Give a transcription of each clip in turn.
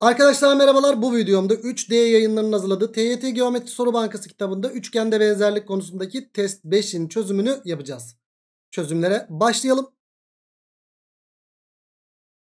Arkadaşlar merhabalar bu videomda 3D yayınlarının hazırladığı TYT Geometri Soru Bankası kitabında üçgende benzerlik konusundaki test 5'in çözümünü yapacağız. Çözümlere başlayalım.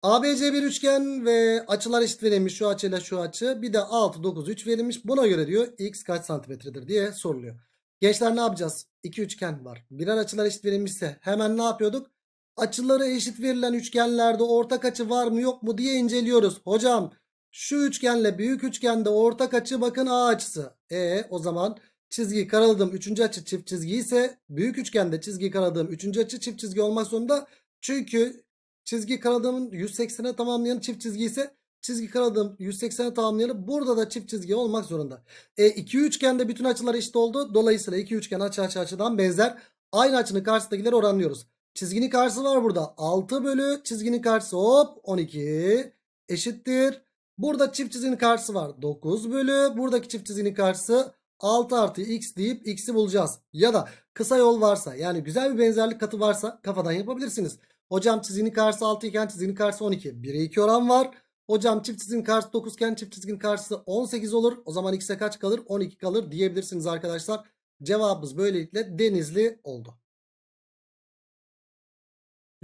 ABC bir üçgen ve açılar eşit verilmiş şu açıyla şu açı bir de 6 9 3 verilmiş buna göre diyor x kaç santimetredir diye soruluyor. Gençler ne yapacağız? İki üçgen var birer açılar eşit verilmişse hemen ne yapıyorduk? Açıları eşit verilen üçgenlerde ortak açı var mı yok mu diye inceliyoruz. Hocam şu üçgenle büyük üçgende ortak açı bakın A açısı. E o zaman çizgi karaladığım üçüncü açı çift çizgi ise büyük üçgende çizgi karaladığım üçüncü açı çift çizgi olmak zorunda. Çünkü çizgi karaladığımın 180'e tamamlayan çift çizgi ise çizgi karaladığım 180'e tamamlayanı burada da çift çizgi olmak zorunda. E iki üçgende bütün açılar eşit oldu. Dolayısıyla iki üçgen açı açı açıdan benzer. Aynı açının karşısındakileri oranlıyoruz. Çizginin karşısı var burada. 6 bölü çizginin karşısı hop 12 eşittir. Burada çift çizginin karşısı var. 9 bölü buradaki çift çizginin karşısı 6 artı x deyip x'i bulacağız. Ya da kısa yol varsa yani güzel bir benzerlik katı varsa kafadan yapabilirsiniz. Hocam çizginin karşısı 6 iken çizginin karşısı 12. 1'e 2 oran var. Hocam çift çizginin karşısı 9 iken çift çizginin karşısı 18 olur. O zaman x'e kaç kalır? 12 kalır diyebilirsiniz arkadaşlar. Cevabımız böylelikle denizli oldu.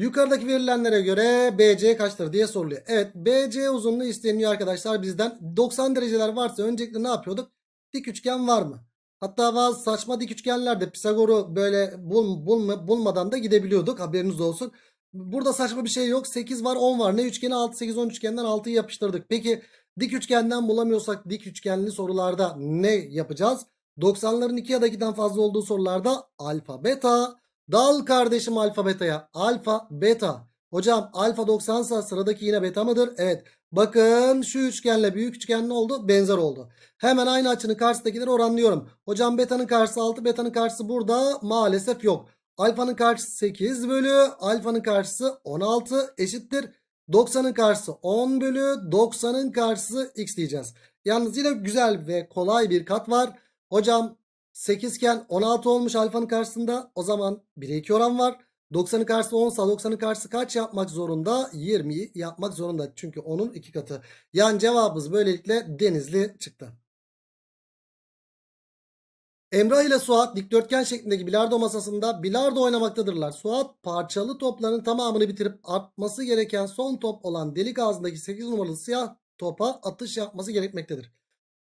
Yukarıdaki verilenlere göre BC kaçtır diye soruluyor. Evet BC uzunluğu isteniyor arkadaşlar bizden. 90 dereceler varsa öncelikle ne yapıyorduk? Dik üçgen var mı? Hatta bazı saçma dik üçgenlerde Pisagor'u böyle bul, bulma, bulmadan da gidebiliyorduk haberiniz olsun. Burada saçma bir şey yok. 8 var 10 var. Ne üçgeni 6 8 10 üçgenden 6'yı yapıştırdık. Peki dik üçgenden bulamıyorsak dik üçgenli sorularda ne yapacağız? 90'ların 2 ya da 2'den fazla olduğu sorularda alfa beta Dal kardeşim alfa beta'ya. Alfa beta. Hocam alfa 90 sa sıradaki yine beta mıdır? Evet. Bakın şu üçgenle büyük üçgen ne oldu? Benzer oldu. Hemen aynı açının karşısındakileri oranlıyorum. Hocam beta'nın karşısı 6 beta'nın karşısı burada maalesef yok. Alfanın karşısı 8 bölü alfanın karşısı 16 eşittir. 90'ın karşısı 10 bölü 90'ın karşısı x diyeceğiz. Yalnız yine güzel ve kolay bir kat var. Hocam 8 iken 16 olmuş alfanın karşısında. O zaman 1'e 2 oran var. 90'ın karşısı 10 sa 90'ın karşısı kaç yapmak zorunda? 20 yapmak zorunda. Çünkü onun 2 katı. Yani cevabımız böylelikle denizli çıktı. Emrah ile Suat dikdörtgen şeklindeki bilardo masasında bilardo oynamaktadırlar. Suat parçalı topların tamamını bitirip atması gereken son top olan delik ağzındaki 8 numaralı siyah topa atış yapması gerekmektedir.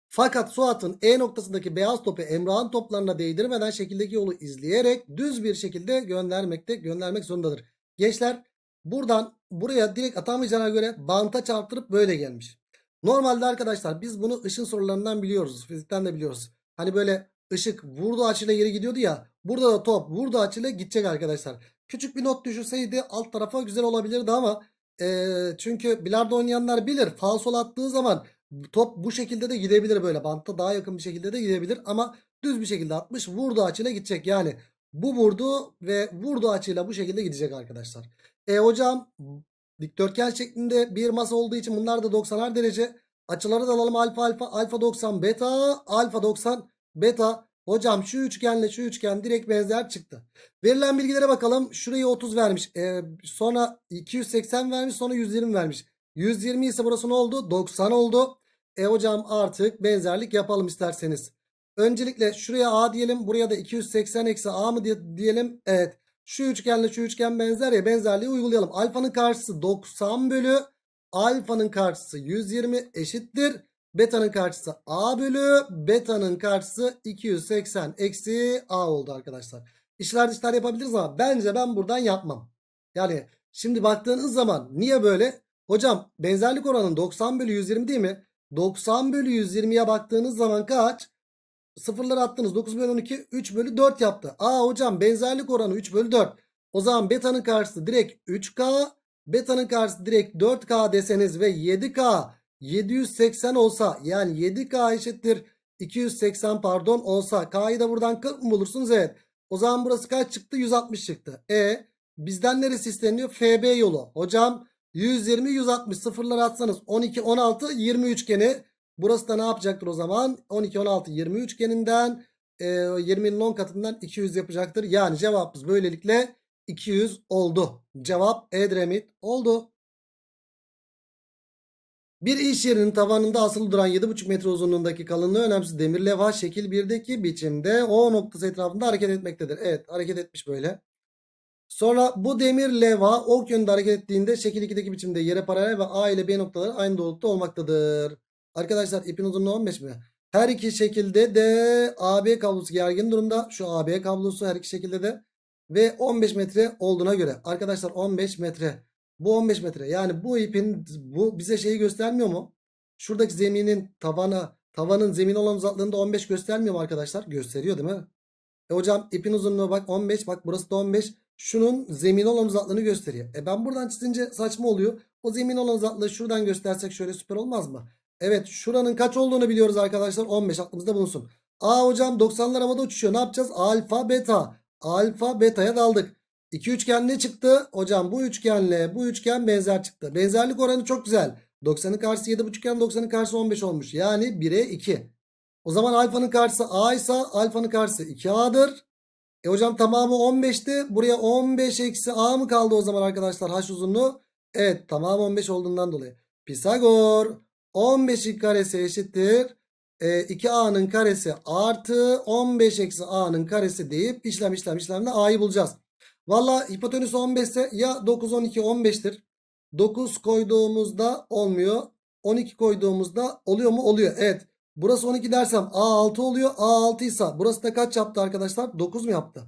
Fakat Suat'ın E noktasındaki beyaz topu Emrah'ın toplarına değdirmeden şekildeki yolu izleyerek düz bir şekilde göndermekte göndermek zorundadır. Gençler buradan buraya direkt atamayacağına göre banta çarptırıp böyle gelmiş. Normalde arkadaşlar biz bunu ışın sorularından biliyoruz. Fizikten de biliyoruz. Hani böyle ışık vurdu açıyla geri gidiyordu ya. Burada da top vurdu açıyla gidecek arkadaşlar. Küçük bir not düşürseydi alt tarafa güzel olabilirdi ama e, çünkü bilardo oynayanlar bilir. Falsol attığı zaman Top bu şekilde de gidebilir böyle bantta daha yakın bir şekilde de gidebilir ama düz bir şekilde atmış vurdu açıyla gidecek. Yani bu vurdu ve vurdu açıyla bu şekilde gidecek arkadaşlar. E hocam dikdörtgen şeklinde bir masa olduğu için bunlar da 90'ar derece. Açıları da alalım alfa alfa alfa 90 beta alfa 90 beta. Hocam şu üçgenle şu üçgen direkt benzer çıktı. Verilen bilgilere bakalım. Şurayı 30 vermiş. E, sonra 280 vermiş sonra 120 vermiş. 120 ise burası ne oldu? 90 oldu. E hocam artık benzerlik yapalım isterseniz. Öncelikle şuraya A diyelim. Buraya da 280 eksi A mı diyelim. Evet. Şu üçgenle şu üçgen benzer ya benzerliği uygulayalım. Alfanın karşısı 90 bölü. Alfanın karşısı 120 eşittir. Beta'nın karşısı A bölü. Beta'nın karşısı 280 eksi A oldu arkadaşlar. İşler dışlar yapabiliriz ama bence ben buradan yapmam. Yani şimdi baktığınız zaman niye böyle? Hocam benzerlik oranı 90 bölü 120 değil mi? 90 bölü 120'ye baktığınız zaman kaç? Sıfırları attınız 9 bölü 12 3 bölü 4 yaptı. Aa hocam benzerlik oranı 3 bölü 4. O zaman beta'nın karşısı direkt 3K. Beta'nın karşısı direkt 4K deseniz ve 7K 780 olsa yani 7K eşittir 280 pardon olsa K'yı da buradan 40 mı bulursunuz? Evet. O zaman burası kaç çıktı? 160 çıktı. E bizden neresi isteniyor? FB yolu. Hocam 120 160 sıfırları atsanız 12 16 20 üçgeni. Burası da ne yapacaktır o zaman? 12 16 20 üçgeninden e, 20'nin 10 katından 200 yapacaktır. Yani cevabımız böylelikle 200 oldu. Cevap Edremit oldu. Bir iş yerinin tavanında asılı duran 7,5 metre uzunluğundaki kalınlığı önemsiz demir levha şekil 1'deki biçimde O noktası etrafında hareket etmektedir. Evet hareket etmiş böyle. Sonra bu demir levha ok yönünde hareket ettiğinde şekil 2'deki biçimde yere paralel ve A ile B noktaları aynı doğrultuda olmaktadır. Arkadaşlar ipin uzunluğu 15 mi? Her iki şekilde de AB kablosu gergin durumda. Şu AB kablosu her iki şekilde de. Ve 15 metre olduğuna göre. Arkadaşlar 15 metre. Bu 15 metre. Yani bu ipin bu bize şeyi göstermiyor mu? Şuradaki zeminin tavana tavanın zemin olan uzaklığında 15 göstermiyor mu arkadaşlar? Gösteriyor değil mi? E hocam ipin uzunluğu bak 15 bak burası da 15. Şunun zemin olan uzaklığını gösteriyor. E ben buradan çizince saçma oluyor. O zemin olan uzaklığı şuradan göstersek şöyle süper olmaz mı? Evet şuranın kaç olduğunu biliyoruz arkadaşlar. 15 aklımızda bulunsun. A hocam 90'lar havada uçuşuyor. Ne yapacağız? Alfa beta. Alfa beta'ya daldık. İki üçgen ne çıktı? Hocam bu üçgenle bu üçgen benzer çıktı. Benzerlik oranı çok güzel. 90'ın karşısı 7,5 iken 90'ın karşısı 15 olmuş. Yani 1'e 2. O zaman alfanın karşısı A ise alfanın karşısı 2A'dır. E hocam tamamı 15'ti. Buraya 15 eksi A mı kaldı o zaman arkadaşlar H uzunluğu? Evet tamamı 15 olduğundan dolayı. Pisagor 15'in karesi eşittir. E, 2A'nın karesi artı 15 eksi A'nın karesi deyip işlem işlem işlemle A'yı bulacağız. Valla hipotenüs 15 ise ya 9 12 15'tir. 9 koyduğumuzda olmuyor. 12 koyduğumuzda oluyor mu? Oluyor. Evet. Burası 12 dersem A6 oluyor. A6 ise burası da kaç yaptı arkadaşlar? 9 mu yaptı?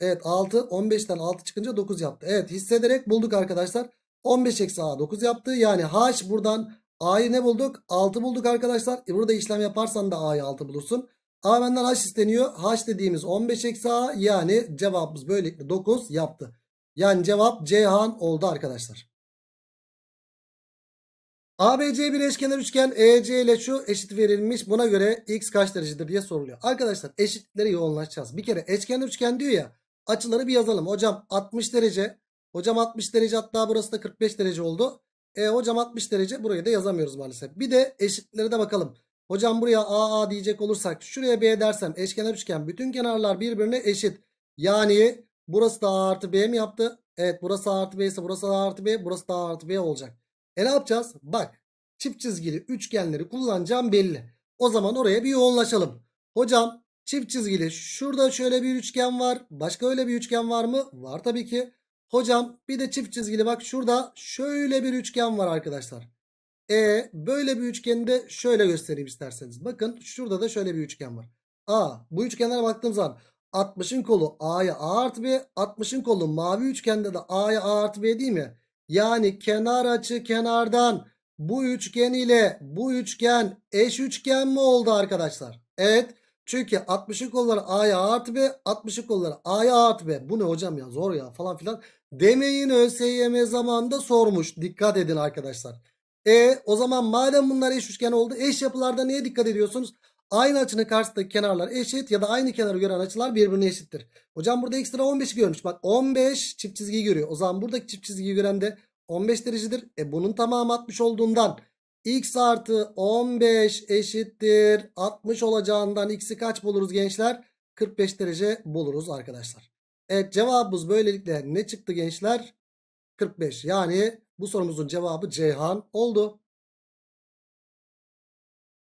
Evet 6 15'ten 6 çıkınca 9 yaptı. Evet hissederek bulduk arkadaşlar. 15 eksi A 9 yaptı. Yani H buradan A'yı ne bulduk? 6 bulduk arkadaşlar. E burada işlem yaparsan da A'yı 6 bulursun. A benden H isteniyor. H dediğimiz 15 eksi A yani cevabımız böylelikle 9 yaptı. Yani cevap Ceyhan oldu arkadaşlar. ABC bir eşkenar üçgen EC ile şu eşit verilmiş. Buna göre x kaç derecedir diye soruluyor. Arkadaşlar eşitlere yoğunlaşacağız. Bir kere eşkenar üçgen diyor ya. Açıları bir yazalım. Hocam 60 derece. Hocam 60 derece hatta burası da 45 derece oldu. E hocam 60 derece burayı da yazamıyoruz maalesef. Bir de eşitlere de bakalım. Hocam buraya AA diyecek olursak şuraya B dersem eşkenar üçgen bütün kenarlar birbirine eşit. Yani burası da A artı B mi yaptı? Evet burası A artı B ise burası A artı B burası da A artı B olacak. E ne yapacağız? Bak çift çizgili üçgenleri kullanacağım belli. O zaman oraya bir yoğunlaşalım. Hocam çift çizgili şurada şöyle bir üçgen var. Başka öyle bir üçgen var mı? Var tabii ki. Hocam bir de çift çizgili bak şurada şöyle bir üçgen var arkadaşlar. E böyle bir üçgeni de şöyle göstereyim isterseniz. Bakın şurada da şöyle bir üçgen var. A bu üçgenlere baktığım zaman 60'ın kolu A'ya A artı B 60'ın kolu mavi üçgende de A'ya A artı B değil mi? Yani kenar açı kenardan bu üçgen ile bu üçgen eş üçgen mi oldu arkadaşlar? Evet. Çünkü 60'ın kolları A'ya artı B 60'ın kolları A'ya artı B. Bu ne hocam ya zor ya falan filan. Demeyin ÖSYM zamanında sormuş. Dikkat edin arkadaşlar. E o zaman madem bunlar eş üçgen oldu. Eş yapılarda neye dikkat ediyorsunuz? Aynı açının karşısındaki kenarlar eşit ya da aynı kenarı gören açılar birbirine eşittir. Hocam burada ekstra 15 görmüş. Bak 15 çift çizgiyi görüyor. O zaman buradaki çift çizgiyi gören de 15 derecedir. E bunun tamamı 60 olduğundan x artı 15 eşittir 60 olacağından x'i kaç buluruz gençler? 45 derece buluruz arkadaşlar. Evet cevabımız böylelikle ne çıktı gençler? 45 yani bu sorumuzun cevabı Ceyhan oldu.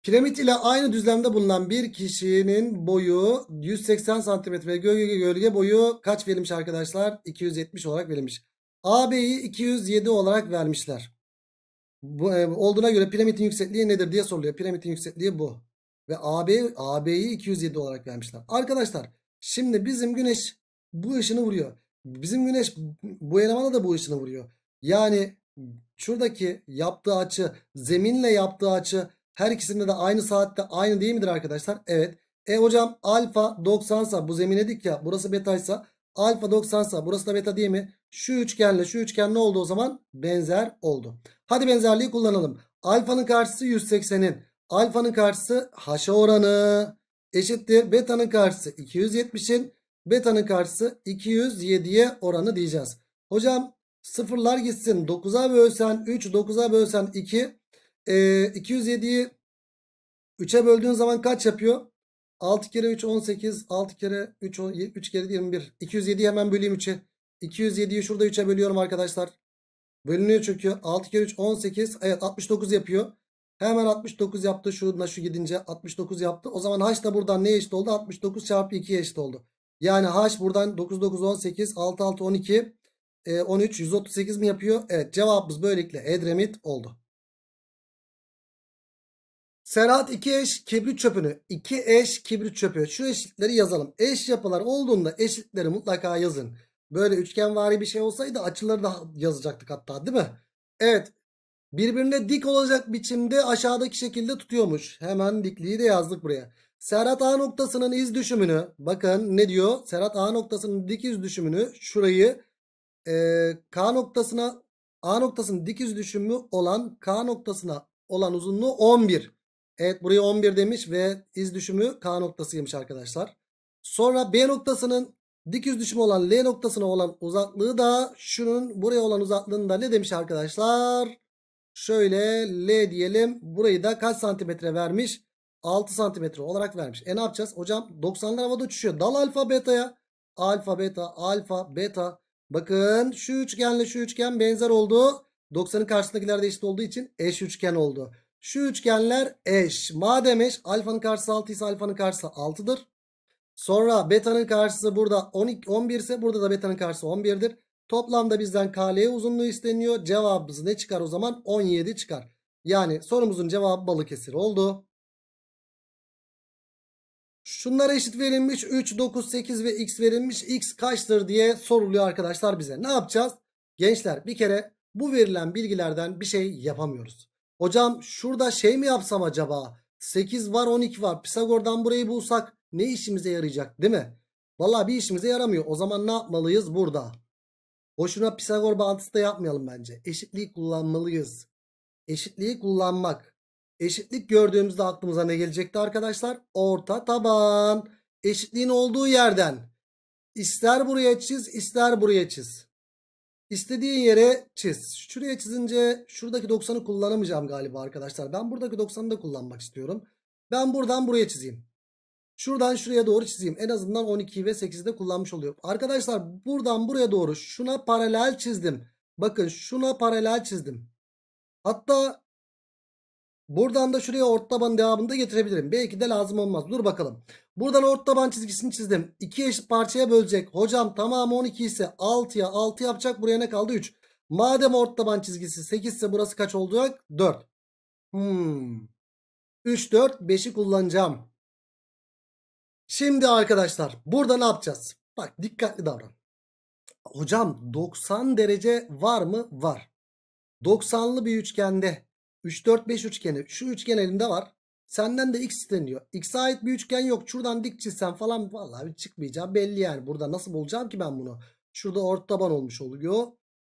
Piramit ile aynı düzlemde bulunan bir kişinin boyu 180 cm ve gölge gölge boyu kaç verilmiş arkadaşlar? 270 olarak verilmiş. AB'yi 207 olarak vermişler. Bu, e, olduğuna göre piramidin yüksekliği nedir diye soruluyor. Piramidin yüksekliği bu. Ve AB AB'yi 207 olarak vermişler. Arkadaşlar şimdi bizim güneş bu ışını vuruyor. Bizim güneş bu elemana da bu ışını vuruyor. Yani şuradaki yaptığı açı zeminle yaptığı açı her ikisinde de aynı saatte aynı değil midir arkadaşlar? Evet. E hocam alfa 90 sa bu zemine dik ya burası beta ise alfa 90 sa burası da beta değil mi? Şu üçgenle şu üçgen ne oldu o zaman? Benzer oldu. Hadi benzerliği kullanalım. Alfanın karşısı 180'in. Alfanın karşısı h'a oranı eşittir. Beta'nın karşısı 270'in. Beta'nın karşısı 207'ye oranı diyeceğiz. Hocam sıfırlar gitsin. 9'a bölsen 3, 9'a bölsen 2. Ee, 207'yi 3'e böldüğün zaman kaç yapıyor? 6 kere 3 18. 6 kere 3 3 kere 21. 207'yi hemen böleyim 3'e. 207'yi şurada 3'e bölüyorum arkadaşlar. Bölünüyor çünkü. 6 kere 3 18. Evet 69 yapıyor. Hemen 69 yaptı. Şununla şu gidince 69 yaptı. O zaman h da buradan ne eşit oldu? 69 çarpı 2'ye eşit oldu. Yani h buradan 9 9 18 6 6 12 e, 13 138 mi yapıyor? Evet cevabımız böylelikle Edremit oldu. Serhat iki eş kibrit çöpünü. iki eş kibrit çöpü. Şu eşitleri yazalım. Eş yapılar olduğunda eşitleri mutlaka yazın. Böyle üçgenvari bir şey olsaydı açıları da yazacaktık hatta değil mi? Evet. Birbirine dik olacak biçimde aşağıdaki şekilde tutuyormuş. Hemen dikliği de yazdık buraya. Serhat A noktasının iz düşümünü bakın ne diyor? Serhat A noktasının dik iz düşümünü şurayı e, K noktasına A noktasının dik iz düşümü olan K noktasına olan uzunluğu 11. Evet buraya 11 demiş ve iz düşümü K noktasıymış arkadaşlar. Sonra B noktasının dik yüz düşümü olan L noktasına olan uzaklığı da şunun buraya olan uzaklığını da ne demiş arkadaşlar? Şöyle L diyelim. Burayı da kaç santimetre vermiş? 6 santimetre olarak vermiş. E ne yapacağız? Hocam 90'lar havada uçuşuyor. Dal alfa beta'ya. Alfa beta alfa beta. Bakın şu üçgenle şu üçgen benzer oldu. 90'ın karşısındakiler de eşit olduğu için eş üçgen oldu. Şu üçgenler eş. Madem eş alfanın karşısı 6 ise alfanın karşısı 6'dır. Sonra beta'nın karşısı burada 12, 11 ise burada da beta'nın karşısı 11'dir. Toplamda bizden KL uzunluğu isteniyor. Cevabımız ne çıkar o zaman? 17 çıkar. Yani sorumuzun cevabı Balıkesir oldu. Şunlara eşit verilmiş 3, 9, 8 ve x verilmiş. x kaçtır diye soruluyor arkadaşlar bize. Ne yapacağız? Gençler bir kere bu verilen bilgilerden bir şey yapamıyoruz. Hocam şurada şey mi yapsam acaba? 8 var 12 var. Pisagor'dan burayı bulsak ne işimize yarayacak değil mi? Valla bir işimize yaramıyor. O zaman ne yapmalıyız burada? Boşuna Pisagor bağıntısı da yapmayalım bence. Eşitliği kullanmalıyız. Eşitliği kullanmak. Eşitlik gördüğümüzde aklımıza ne gelecekti arkadaşlar? Orta taban. Eşitliğin olduğu yerden. İster buraya çiz ister buraya çiz. İstediğin yere çiz. Şuraya çizince şuradaki 90'ı kullanamayacağım galiba arkadaşlar. Ben buradaki 90'ı da kullanmak istiyorum. Ben buradan buraya çizeyim. Şuradan şuraya doğru çizeyim. En azından 12 ve 8'i de kullanmış oluyorum. Arkadaşlar buradan buraya doğru şuna paralel çizdim. Bakın şuna paralel çizdim. Hatta buradan da şuraya orta taban devamını da getirebilirim. Belki de lazım olmaz. Dur bakalım. Buradan orta taban çizgisini çizdim. İki eşit parçaya bölecek. Hocam tamamı 12 ise 6'ya 6 yapacak. Buraya ne kaldı? 3. Madem orta taban çizgisi 8 ise burası kaç olacak? 4. Hmm. 3, 4, 5'i kullanacağım. Şimdi arkadaşlar burada ne yapacağız? Bak dikkatli davran. Hocam 90 derece var mı? Var. 90'lı bir üçgende 3 4 5 üçgeni şu üçgen elinde var. Senden de x isteniyor. X'e ait bir üçgen yok. Şuradan dik çizsen falan vallahi çıkmayacağı belli yani. Burada nasıl bulacağım ki ben bunu? Şurada orta taban olmuş oluyor.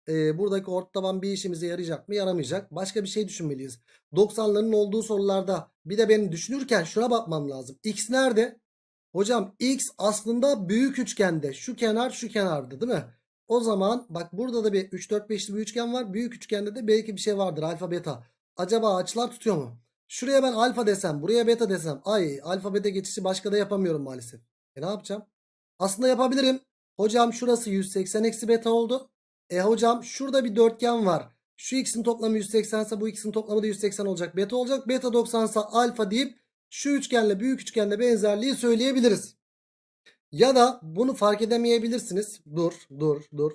Ee, buradaki orta taban bir işimize yarayacak mı? Yaramayacak. Başka bir şey düşünmeliyiz. 90'ların olduğu sorularda bir de benim düşünürken şuna bakmam lazım. X nerede? Hocam x aslında büyük üçgende. Şu kenar şu kenarda değil mi? O zaman bak burada da bir 3 4 5'li bir üçgen var. Büyük üçgende de belki bir şey vardır alfa beta. Acaba açılar tutuyor mu? Şuraya ben alfa desem buraya beta desem. Ay alfa beta geçişi başka da yapamıyorum maalesef. E ne yapacağım? Aslında yapabilirim. Hocam şurası 180 eksi beta oldu. E hocam şurada bir dörtgen var. Şu x'in toplamı 180 ise bu x'in toplamı da 180 olacak. Beta olacak. Beta 90 ise alfa deyip şu üçgenle büyük üçgenle benzerliği söyleyebiliriz. Ya da bunu fark edemeyebilirsiniz. Dur dur dur.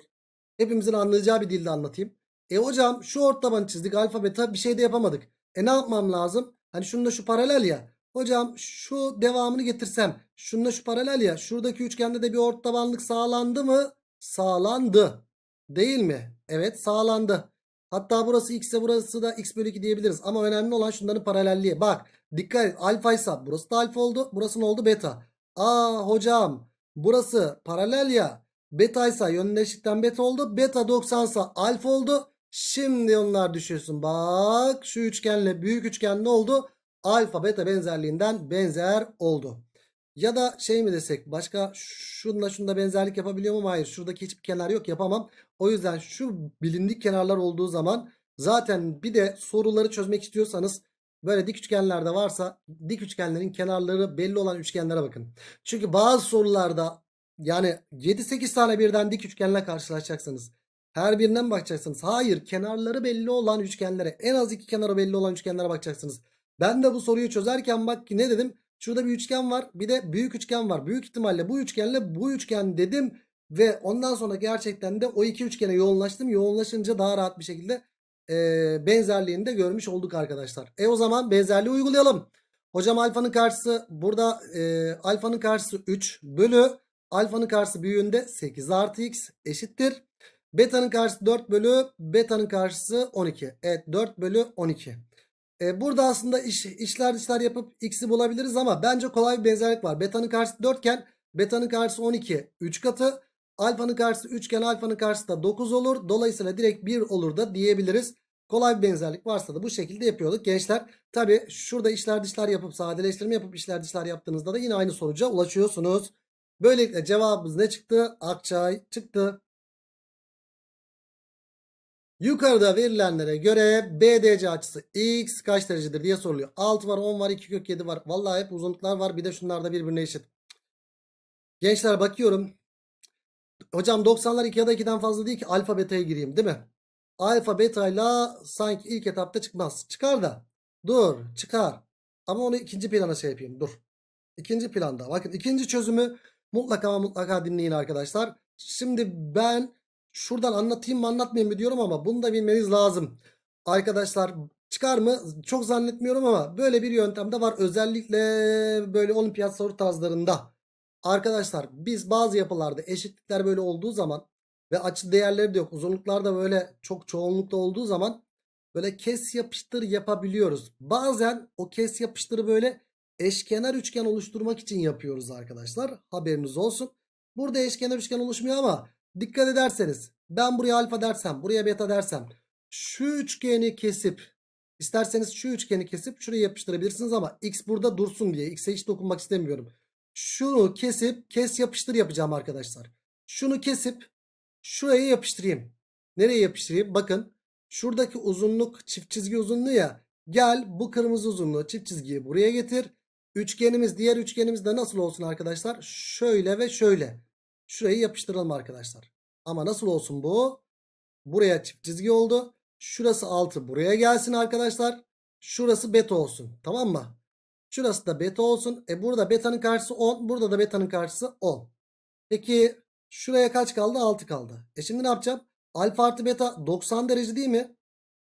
Hepimizin anlayacağı bir dilde anlatayım. E hocam şu ortabanı çizdik alfa beta bir şey de yapamadık. E ne yapmam lazım? Hani şununla şu paralel ya. Hocam şu devamını getirsem. Şununla şu paralel ya. Şuradaki üçgende de bir ortabanlık sağlandı mı? Sağlandı. Değil mi? Evet sağlandı. Hatta burası x ise burası da x bölü 2 diyebiliriz. Ama önemli olan şunların paralelliği. Bak dikkat et alfa ise burası da alfa oldu. Burası ne oldu? Beta. Aa hocam burası paralel ya. Beta ise yönünde eşitten beta oldu. Beta 90 ise alfa oldu. Şimdi onlar düşüyorsun. Bak şu üçgenle büyük üçgen ne oldu? Alfa beta benzerliğinden benzer oldu. Ya da şey mi desek başka şunla şunda benzerlik yapabiliyor muyum? Hayır şuradaki hiçbir kenar yok yapamam. O yüzden şu bilindik kenarlar olduğu zaman zaten bir de soruları çözmek istiyorsanız böyle dik üçgenlerde varsa dik üçgenlerin kenarları belli olan üçgenlere bakın. Çünkü bazı sorularda yani 7-8 tane birden dik üçgenle karşılaşacaksınız. Her birine mi bakacaksınız? Hayır. Kenarları belli olan üçgenlere en az iki kenarı belli olan üçgenlere bakacaksınız. Ben de bu soruyu çözerken bak ki ne dedim? Şurada bir üçgen var. Bir de büyük üçgen var. Büyük ihtimalle bu üçgenle bu üçgen dedim. Ve ondan sonra gerçekten de o iki üçgene yoğunlaştım. Yoğunlaşınca daha rahat bir şekilde e, benzerliğini de görmüş olduk arkadaşlar. E o zaman benzerliği uygulayalım. Hocam alfanın karşısı burada e, alfanın karşısı 3 bölü alfanın karşısı büyüğünde 8 artı x eşittir. Beta'nın karşısı 4 bölü beta'nın karşısı 12. Evet 4 bölü 12. E, burada aslında iş, işler dışlar yapıp x'i bulabiliriz ama bence kolay bir benzerlik var. Beta'nın karşısı 4 iken beta'nın karşısı 12 3 katı. Alfanın karşısı 3 iken alfanın karşısı da 9 olur. Dolayısıyla direkt 1 olur da diyebiliriz. Kolay bir benzerlik varsa da bu şekilde yapıyorduk gençler. Tabi şurada işler dışlar yapıp sadeleştirme yapıp işler dışlar yaptığınızda da yine aynı sonuca ulaşıyorsunuz. Böylelikle cevabımız ne çıktı? Akçay çıktı. Yukarıda verilenlere göre BDC açısı x kaç derecedir diye soruluyor. 6 var 10 var 2 kök 7 var. Vallahi hep uzunluklar var bir de şunlar da birbirine eşit. Gençler bakıyorum. Hocam 90'lar 2 ya da 2'den fazla değil ki alfa beta'ya gireyim değil mi? Alfa betayla sanki ilk etapta çıkmaz. Çıkar da. Dur çıkar. Ama onu ikinci plana şey yapayım. Dur. İkinci planda. Bakın ikinci çözümü mutlaka mutlaka dinleyin arkadaşlar. Şimdi ben şuradan anlatayım mı anlatmayayım mı diyorum ama bunu da bilmeniz lazım. Arkadaşlar çıkar mı? Çok zannetmiyorum ama böyle bir yöntem de var. Özellikle böyle olimpiyat soru tarzlarında. Arkadaşlar biz bazı yapılarda eşitlikler böyle olduğu zaman ve açı değerleri de yok. Uzunluklar da böyle çok çoğunlukta olduğu zaman böyle kes yapıştır yapabiliyoruz. Bazen o kes yapıştırı böyle eşkenar üçgen oluşturmak için yapıyoruz arkadaşlar. Haberiniz olsun. Burada eşkenar üçgen oluşmuyor ama dikkat ederseniz ben buraya alfa dersem buraya beta dersem şu üçgeni kesip isterseniz şu üçgeni kesip şuraya yapıştırabilirsiniz ama x burada dursun diye x'e hiç dokunmak istemiyorum. Şunu kesip kes yapıştır yapacağım arkadaşlar. Şunu kesip şuraya yapıştırayım. Nereye yapıştırayım? Bakın şuradaki uzunluk çift çizgi uzunluğu ya. Gel bu kırmızı uzunluğu çift çizgiyi buraya getir. Üçgenimiz diğer üçgenimiz de nasıl olsun arkadaşlar? Şöyle ve şöyle. Şurayı yapıştıralım arkadaşlar. Ama nasıl olsun bu? Buraya çift çizgi oldu. Şurası 6 buraya gelsin arkadaşlar. Şurası beta olsun. Tamam mı? Şurası da beta olsun. E burada beta'nın karşısı 10. Burada da beta'nın karşısı 10. Peki şuraya kaç kaldı? 6 kaldı. E şimdi ne yapacağım? Alfa artı beta 90 derece değil mi?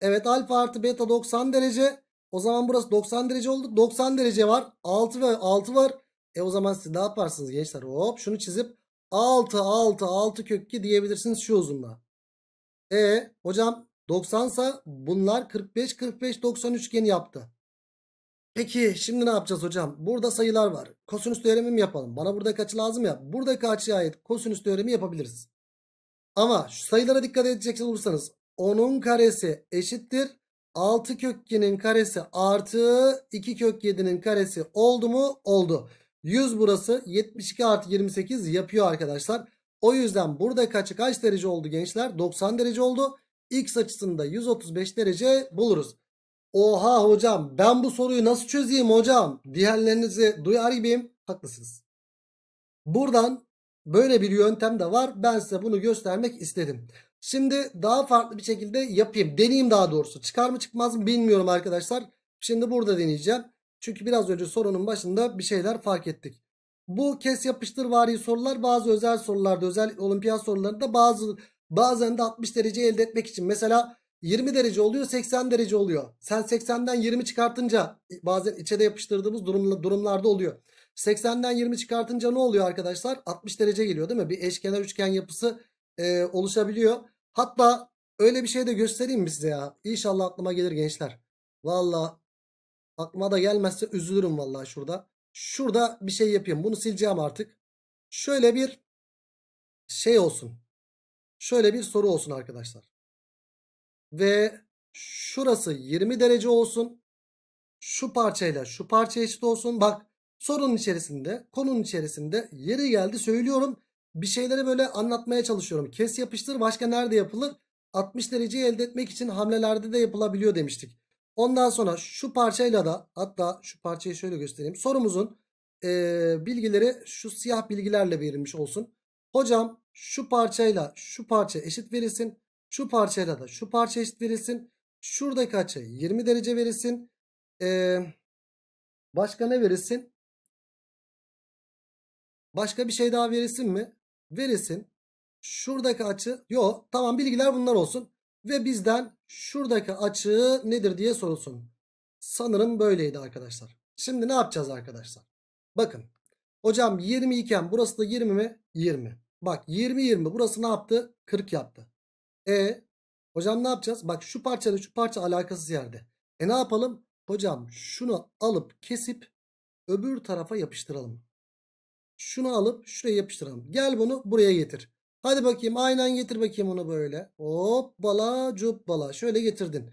Evet alfa artı beta 90 derece. O zaman burası 90 derece oldu. 90 derece var. 6 ve 6 var. E o zaman siz ne yaparsınız gençler? Hop şunu çizip 6 6 6 kök 2 diyebilirsiniz şu uzunluğa. E hocam 90 sa bunlar 45 45 90 üçgeni yaptı. Peki şimdi ne yapacağız hocam? Burada sayılar var. Kosinüs teoremi mi yapalım? Bana buradaki açı lazım ya. Buradaki açıya ait kosinüs teoremi yapabiliriz. Ama şu sayılara dikkat edecek olursanız 10'un karesi eşittir. 6 kök 2'nin karesi artı 2 kök 7'nin karesi oldu mu? Oldu. 100 burası 72 artı 28 yapıyor arkadaşlar. O yüzden burada kaçı kaç derece oldu gençler? 90 derece oldu. X açısında 135 derece buluruz. Oha hocam ben bu soruyu nasıl çözeyim hocam? Diğerlerinizi duyar gibiyim. Haklısınız. Buradan böyle bir yöntem de var. Ben size bunu göstermek istedim. Şimdi daha farklı bir şekilde yapayım. Deneyeyim daha doğrusu. Çıkar mı çıkmaz mı bilmiyorum arkadaşlar. Şimdi burada deneyeceğim. Çünkü biraz önce sorunun başında bir şeyler fark ettik. Bu kes yapıştır vari sorular bazı özel sorularda özellikle olimpiyat sorularında bazı bazen de 60 derece elde etmek için. Mesela 20 derece oluyor 80 derece oluyor. Sen 80'den 20 çıkartınca bazen içe de yapıştırdığımız durumla, durumlarda oluyor. 80'den 20 çıkartınca ne oluyor arkadaşlar? 60 derece geliyor değil mi? Bir eşkenar üçgen yapısı e, oluşabiliyor. Hatta öyle bir şey de göstereyim mi size ya? İnşallah aklıma gelir gençler. Valla aklıma da gelmezse üzülürüm vallahi şurada. Şurada bir şey yapayım. Bunu sileceğim artık. Şöyle bir şey olsun. Şöyle bir soru olsun arkadaşlar. Ve şurası 20 derece olsun. Şu parçayla şu parça eşit olsun. Bak sorunun içerisinde konunun içerisinde yeri geldi söylüyorum. Bir şeyleri böyle anlatmaya çalışıyorum. Kes yapıştır başka nerede yapılır? 60 dereceyi elde etmek için hamlelerde de yapılabiliyor demiştik. Ondan sonra şu parçayla da hatta şu parçayı şöyle göstereyim. Sorumuzun e, bilgileri şu siyah bilgilerle verilmiş olsun. Hocam şu parçayla şu parça eşit verilsin. Şu parçayla da şu parça eşit verilsin. Şuradaki açı 20 derece verilsin. Ee, başka ne verilsin? Başka bir şey daha verilsin mi? Verilsin. Şuradaki açı yok. Tamam bilgiler bunlar olsun. Ve bizden şuradaki açı nedir diye sorulsun. Sanırım böyleydi arkadaşlar. Şimdi ne yapacağız arkadaşlar? Bakın. Hocam 20 iken burası da 20 mi? 20. Bak 20 20 burası ne yaptı? 40 yaptı. E hocam ne yapacağız? Bak şu parçayla şu parça alakasız yerde. E ne yapalım? Hocam şunu alıp kesip öbür tarafa yapıştıralım. Şunu alıp şuraya yapıştıralım. Gel bunu buraya getir. Hadi bakayım aynen getir bakayım onu böyle. Hop bala cup bala. Şöyle getirdin.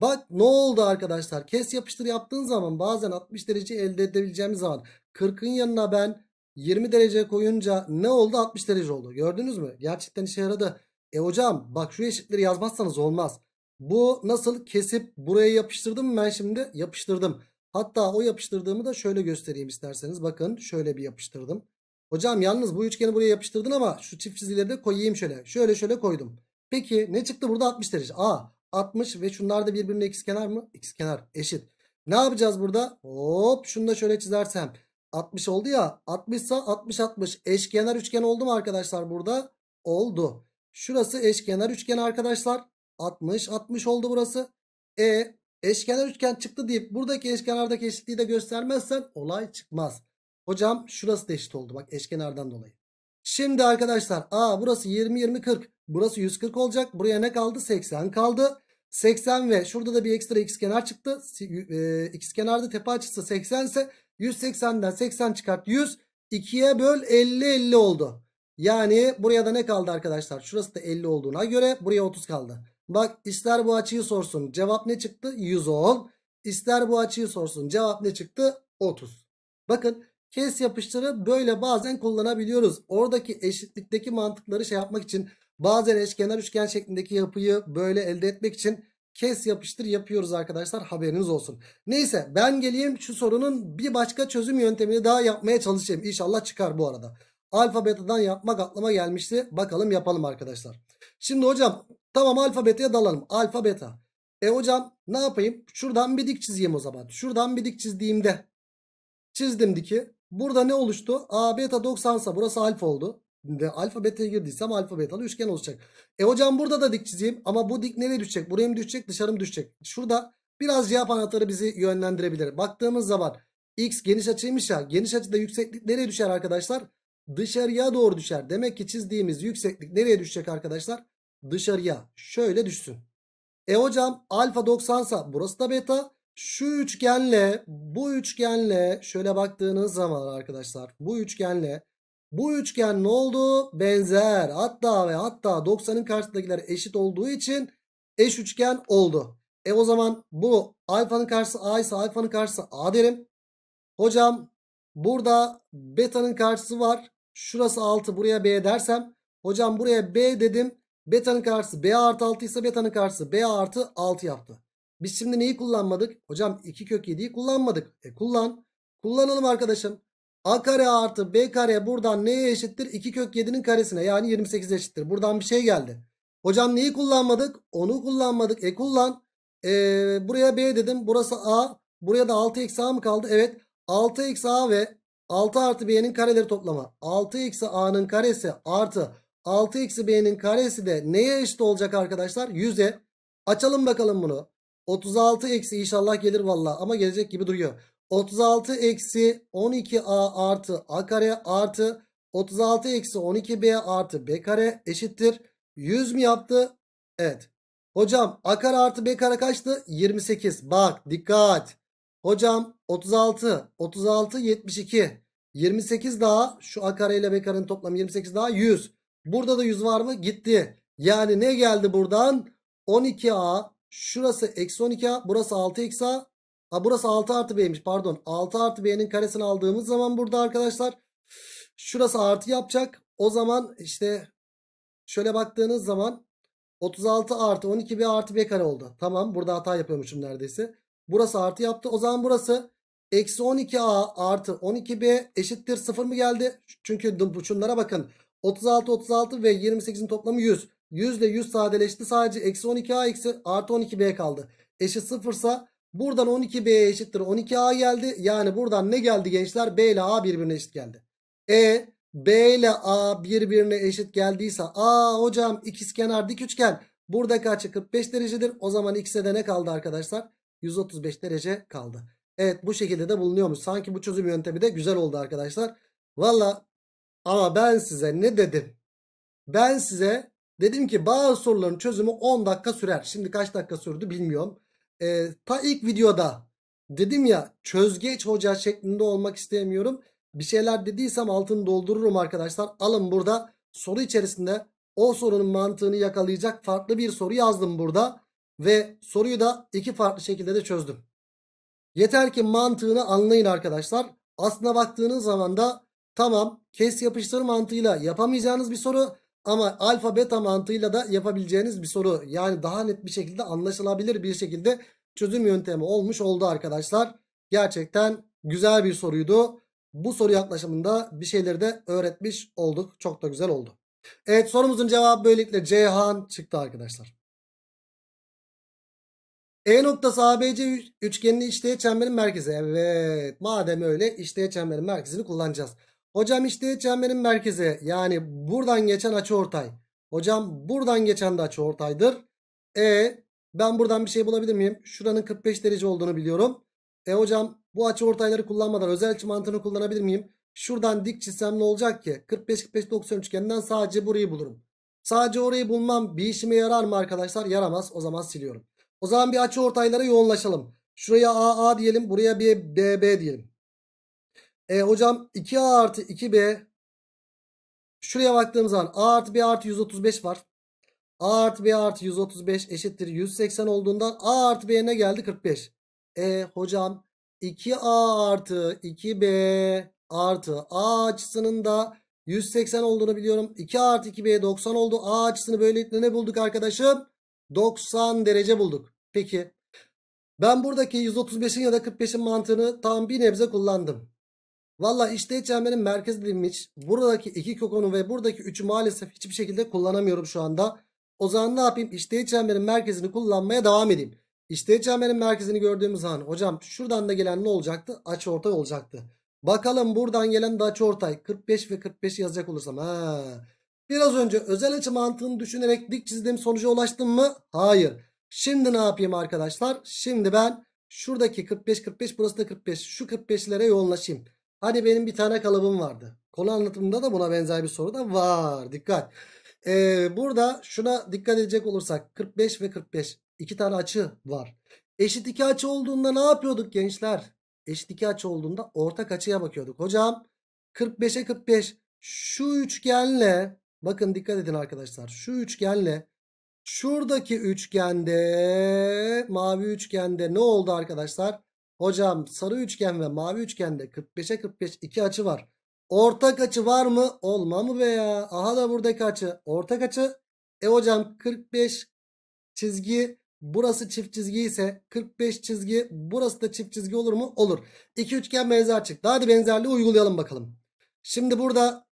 Bak ne oldu arkadaşlar? Kes yapıştır yaptığın zaman bazen 60 derece elde edebileceğimiz zaman 40'ın yanına ben 20 derece koyunca ne oldu? 60 derece oldu. Gördünüz mü? Gerçekten işe yaradı. E hocam bak şu eşitleri yazmazsanız olmaz. Bu nasıl kesip buraya yapıştırdım ben şimdi? Yapıştırdım. Hatta o yapıştırdığımı da şöyle göstereyim isterseniz. Bakın şöyle bir yapıştırdım. Hocam yalnız bu üçgeni buraya yapıştırdın ama şu çift çizgileri de koyayım şöyle. Şöyle şöyle koydum. Peki ne çıktı burada 60 derece? Aa 60 ve şunlar da birbirine ikizkenar mı? İkizkenar eşit. Ne yapacağız burada? Hop şunu da şöyle çizersem. 60 oldu ya. 60 ise 60 60. Eşkenar üçgen oldu mu arkadaşlar burada? Oldu. Şurası eşkenar üçgen arkadaşlar. 60 60 oldu burası. E eşkenar üçgen çıktı deyip buradaki eşkenardaki eşitliği de göstermezsen olay çıkmaz. Hocam şurası da eşit oldu bak eşkenardan dolayı. Şimdi arkadaşlar aa burası 20 20 40. Burası 140 olacak. Buraya ne kaldı? 80 kaldı. 80 ve şurada da bir ekstra ikizkenar çıktı. E, ikizkenarda tepe açısı 80 ise 180'den 80 çıkart 100. 2'ye böl 50 50 oldu. Yani buraya da ne kaldı arkadaşlar? Şurası da 50 olduğuna göre buraya 30 kaldı. Bak ister bu açıyı sorsun. Cevap ne çıktı? 110. İster bu açıyı sorsun. Cevap ne çıktı? 30. Bakın kes yapıştırı böyle bazen kullanabiliyoruz. Oradaki eşitlikteki mantıkları şey yapmak için bazen eşkenar üçgen şeklindeki yapıyı böyle elde etmek için kes yapıştır yapıyoruz arkadaşlar haberiniz olsun. Neyse ben geleyim şu sorunun bir başka çözüm yöntemini daha yapmaya çalışayım. İnşallah çıkar bu arada. Alfa betadan yapmak aklıma gelmişti. Bakalım yapalım arkadaşlar. Şimdi hocam tamam alfa beta'ya dalalım. Alfa beta. E hocam ne yapayım? Şuradan bir dik çizeyim o zaman. Şuradan bir dik çizdiğimde çizdim diki. Burada ne oluştu? A beta 90 ise burası alfa oldu. Ve alfa beta'ya girdiysem alfa betalı üçgen olacak. E hocam burada da dik çizeyim. Ama bu dik nereye düşecek? Buraya mı düşecek dışarı mı düşecek? Şurada biraz cevap anahtarı bizi yönlendirebilir. Baktığımız zaman x geniş açıymış ya. Geniş açıda yükseklik nereye düşer arkadaşlar? Dışarıya doğru düşer. Demek ki çizdiğimiz yükseklik nereye düşecek arkadaşlar? Dışarıya. Şöyle düşsün. E hocam alfa 90 sa burası da beta. Şu üçgenle bu üçgenle şöyle baktığınız zaman arkadaşlar bu üçgenle bu üçgen ne oldu? Benzer. Hatta ve hatta 90'ın karşısındakiler eşit olduğu için eş üçgen oldu. E o zaman bu alfanın karşısı A ise alfanın karşısı A derim. Hocam burada beta'nın karşısı var. Şurası 6 buraya B dersem. Hocam buraya B dedim. Beta'nın karşısı B artı 6 ise beta'nın karşısı B artı 6 yaptı. Biz şimdi neyi kullanmadık? Hocam 2 kök 7'yi kullanmadık. E kullan. Kullanalım arkadaşım. A kare artı B kare buradan neye eşittir? 2 kök 7'nin karesine yani 28 eşittir. Buradan bir şey geldi. Hocam neyi kullanmadık? Onu kullanmadık. E kullan. E, buraya B dedim. Burası A. Buraya da 6 eksi A mı kaldı? Evet. 6 eksi A ve 6 artı B'nin kareleri toplamı. 6 eksi A'nın karesi artı 6 eksi B'nin karesi de neye eşit olacak arkadaşlar? 100'e. Açalım bakalım bunu. 36 eksi inşallah gelir valla ama gelecek gibi duruyor. 36 eksi 12a artı a kare artı 36 eksi 12b artı b kare eşittir. 100 mi yaptı? Evet. Hocam a kare artı b kare kaçtı? 28. Bak dikkat. Hocam 36. 36 72. 28 daha şu a kare ile b karenin toplamı 28 daha 100. Burada da 100 var mı? Gitti. Yani ne geldi buradan? 12a şurası eksi 12a burası 6 eksi a Ha burası 6 artı b'ymiş pardon. 6 artı b'nin karesini aldığımız zaman burada arkadaşlar şurası artı yapacak. O zaman işte şöyle baktığınız zaman 36 artı 12b artı b kare oldu. Tamam burada hata yapıyormuşum neredeyse. Burası artı yaptı. O zaman burası eksi 12a artı 12b eşittir 0 mı geldi? Çünkü şunlara bakın. 36 36 ve 28'in toplamı 100. %100 sadeleşti. Sadece eksi 12A eksi artı 12B kaldı. Eşit sıfırsa buradan 12B'ye eşittir 12A geldi. Yani buradan ne geldi gençler? B ile A birbirine eşit geldi. E B ile A birbirine eşit geldiyse A hocam ikizkenar dik üçgen buradaki açı 45 derecedir. O zaman x'e de ne kaldı arkadaşlar? 135 derece kaldı. Evet bu şekilde de bulunuyormuş. Sanki bu çözüm yöntemi de güzel oldu arkadaşlar. Valla ama ben size ne dedim? Ben size dedim ki bazı soruların çözümü 10 dakika sürer. Şimdi kaç dakika sürdü bilmiyorum. Ee, ta ilk videoda dedim ya çözgeç hoca şeklinde olmak istemiyorum. Bir şeyler dediysem altını doldururum arkadaşlar. Alın burada soru içerisinde o sorunun mantığını yakalayacak farklı bir soru yazdım burada. Ve soruyu da iki farklı şekilde de çözdüm. Yeter ki mantığını anlayın arkadaşlar. Aslına baktığınız zaman da tamam kes yapıştır mantığıyla yapamayacağınız bir soru ama alfa beta mantığıyla da yapabileceğiniz bir soru. Yani daha net bir şekilde anlaşılabilir bir şekilde çözüm yöntemi olmuş oldu arkadaşlar. Gerçekten güzel bir soruydu. Bu soru yaklaşımında bir şeyleri de öğretmiş olduk. Çok da güzel oldu. Evet sorumuzun cevabı böylelikle Ceyhan çıktı arkadaşlar. E noktası ABC üçgenini işleye çemberin merkezi. Evet madem öyle işleye çemberin merkezini kullanacağız. Hocam işleye çemberin merkezi yani buradan geçen açı ortay. Hocam buradan geçen de açı ortaydır. E ben buradan bir şey bulabilir miyim? Şuranın 45 derece olduğunu biliyorum. E hocam bu açı ortayları kullanmadan özel açı mantığını kullanabilir miyim? Şuradan dik çizsem ne olacak ki? 45-45-90 üçgeninden sadece burayı bulurum. Sadece orayı bulmam bir işime yarar mı arkadaşlar? Yaramaz. O zaman siliyorum. O zaman bir açı ortaylara yoğunlaşalım. Şuraya AA diyelim. Buraya bir BB diyelim. E hocam 2A artı 2B şuraya baktığım zaman A artı B artı 135 var. A artı B artı 135 eşittir 180 olduğundan A artı B'ye ne geldi? 45. E hocam 2A artı 2B artı A açısının da 180 olduğunu biliyorum. 2 artı 2B 90 oldu. A açısını böylelikle ne bulduk arkadaşım? 90 derece bulduk. Peki ben buradaki 135'in ya da 45'in mantığını tam bir nebze kullandım. Valla işte çemberin merkez bilinmiş. Buradaki iki kökonu ve buradaki üçü maalesef hiçbir şekilde kullanamıyorum şu anda. O zaman ne yapayım? İşte çemberin merkezini kullanmaya devam edeyim. İşte çemberin merkezini gördüğümüz zaman hocam şuradan da gelen ne olacaktı? Açı ortay olacaktı. Bakalım buradan gelen de açı ortay 45 ve 45 yazacak olursam. Ha. Biraz önce özel açı mantığını düşünerek dik çizdiğim sonuca ulaştım mı? Hayır. Şimdi ne yapayım arkadaşlar? Şimdi ben şuradaki 45 45 burası da 45 şu 45'lere yoğunlaşayım. Hadi benim bir tane kalıbım vardı. Konu anlatımında da buna benzer bir soru da var. Dikkat. Ee, burada şuna dikkat edecek olursak 45 ve 45 iki tane açı var. Eşit iki açı olduğunda ne yapıyorduk gençler? Eşit iki açı olduğunda ortak açıya bakıyorduk. Hocam 45'e 45 şu üçgenle bakın dikkat edin arkadaşlar. Şu üçgenle şuradaki üçgende mavi üçgende ne oldu arkadaşlar? Hocam sarı üçgen ve mavi üçgende 45'e 45 iki açı var. Ortak açı var mı? Olma mı be ya? Aha da buradaki açı. Ortak açı. E hocam 45 çizgi burası çift çizgi ise 45 çizgi burası da çift çizgi olur mu? Olur. İki üçgen benzer çıktı. Hadi benzerliği uygulayalım bakalım. Şimdi burada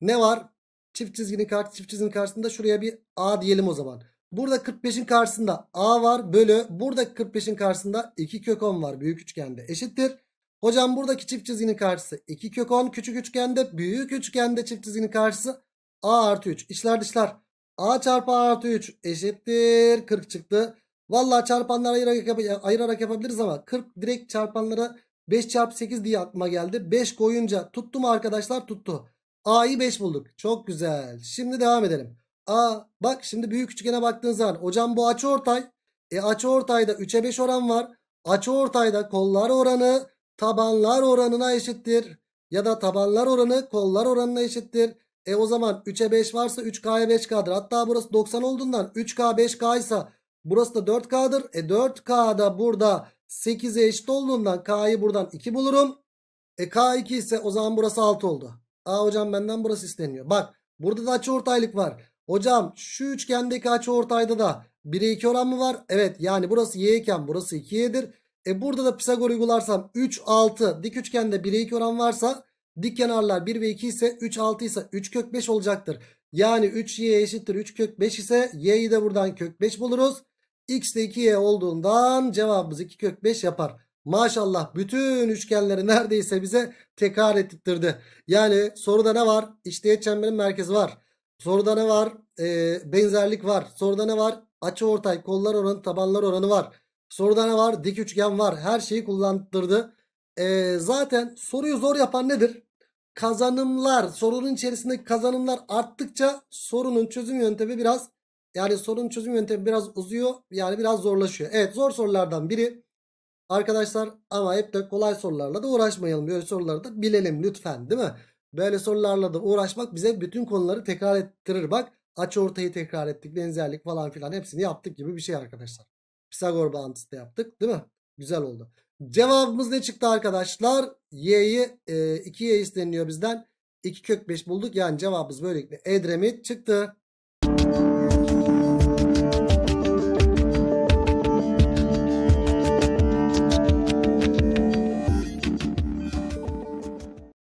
ne var? Çift çizginin karşı çift çizginin karşısında şuraya bir A diyelim o zaman. Burada 45'in karşısında A var bölü buradaki 45'in karşısında 2 kök 10 var büyük üçgende eşittir. Hocam buradaki çift çizginin karşısı 2 kök 10 küçük üçgende büyük üçgende çift çizginin karşısı A artı 3 içler dışlar. A çarpı A artı 3 eşittir 40 çıktı. Valla çarpanları ayırarak, yap ayırarak yapabiliriz ama 40 direkt çarpanlara 5 çarpı 8 diye aklıma geldi. 5 koyunca tuttu mu arkadaşlar tuttu. A'yı 5 bulduk. Çok güzel. Şimdi devam edelim. A bak şimdi büyük üçgene baktığın zaman hocam bu açı ortay. E açı ortayda 3'e 5 oran var. Açı ortayda kollar oranı tabanlar oranına eşittir. Ya da tabanlar oranı kollar oranına eşittir. E o zaman 3'e 5 varsa 3K'ya 5K'dır. Hatta burası 90 olduğundan 3K 5K ise burası da 4K'dır. E 4K'da burada 8'e eşit olduğundan K'yı buradan 2 bulurum. E K2 ise o zaman burası 6 oldu. Aa hocam benden burası isteniyor. Bak burada da açı ortaylık var. Hocam şu üçgendeki açı ortayda da 1'e 2 oran mı var? Evet yani burası y iken burası 2y'dir. E burada da Pisagor uygularsam 3 6 dik üçgende 1'e 2 oran varsa dik kenarlar 1 ve 2 ise 3 6 ise 3 kök 5 olacaktır. Yani 3y eşittir 3 kök 5 ise y'yi de buradan kök 5 buluruz. X de 2y olduğundan cevabımız 2 kök 5 yapar. Maşallah bütün üçgenleri neredeyse bize tekrar ettirdi. Yani soruda ne var? İşte çemberin merkezi var. Soruda ne var? Ee, benzerlik var. Soruda ne var? Açı ortay, kollar oranı, tabanlar oranı var. Soruda ne var? Dik üçgen var. Her şeyi kullandırdı. Ee, zaten soruyu zor yapan nedir? Kazanımlar, sorunun içerisindeki kazanımlar arttıkça sorunun çözüm yöntemi biraz yani sorunun çözüm yöntemi biraz uzuyor. Yani biraz zorlaşıyor. Evet zor sorulardan biri. Arkadaşlar ama hep de kolay sorularla da uğraşmayalım. Böyle soruları da bilelim lütfen değil mi? Böyle sorularla da uğraşmak bize bütün konuları tekrar ettirir. Bak açı ortayı tekrar ettik. Benzerlik falan filan hepsini yaptık gibi bir şey arkadaşlar. Pisagor bağıntısı da yaptık değil mi? Güzel oldu. Cevabımız ne çıktı arkadaşlar? Y'yi e, 2Y isteniyor bizden. 2 kök 5 bulduk. Yani cevabımız böylelikle Edremit çıktı.